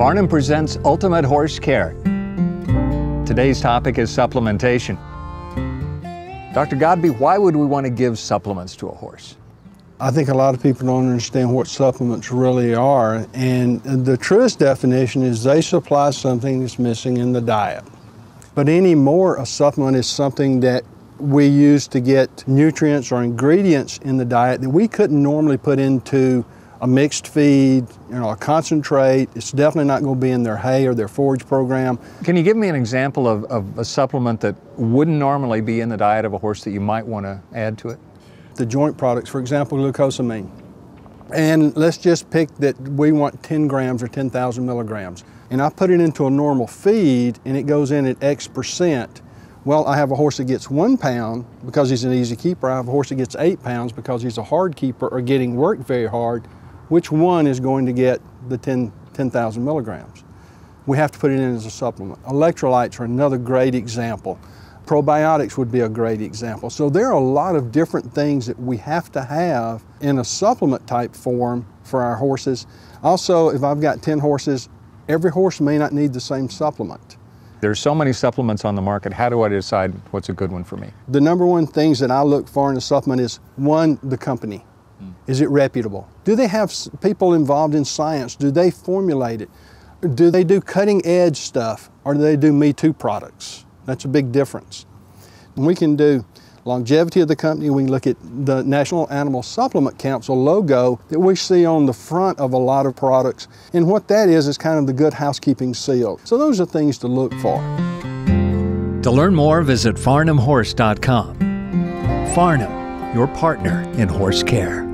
Farnam presents Ultimate Horse Care. Today's topic is supplementation. Dr. Godbee, why would we want to give supplements to a horse? I think a lot of people don't understand what supplements really are, and the truest definition is they supply something that's missing in the diet. But anymore, a supplement is something that we use to get nutrients or ingredients in the diet that we couldn't normally put into a mixed feed, you know, a concentrate. It's definitely not going to be in their hay or their forage program. Can you give me an example of, of a supplement that wouldn't normally be in the diet of a horse that you might want to add to it? The joint products, for example, glucosamine. And let's just pick that we want 10 grams or 10,000 milligrams. And I put it into a normal feed and it goes in at X percent. Well, I have a horse that gets one pound because he's an easy keeper. I have a horse that gets eight pounds because he's a hard keeper or getting worked very hard which one is going to get the 10,000 10, milligrams? We have to put it in as a supplement. Electrolytes are another great example. Probiotics would be a great example. So there are a lot of different things that we have to have in a supplement type form for our horses. Also, if I've got 10 horses, every horse may not need the same supplement. There's so many supplements on the market. How do I decide what's a good one for me? The number one things that I look for in a supplement is one, the company. Is it reputable? Do they have people involved in science? Do they formulate it? Do they do cutting edge stuff or do they do Me Too products? That's a big difference. And we can do longevity of the company. We can look at the National Animal Supplement Council logo that we see on the front of a lot of products. And what that is, is kind of the good housekeeping seal. So those are things to look for. To learn more, visit farnamhorse.com. Farnam, your partner in horse care.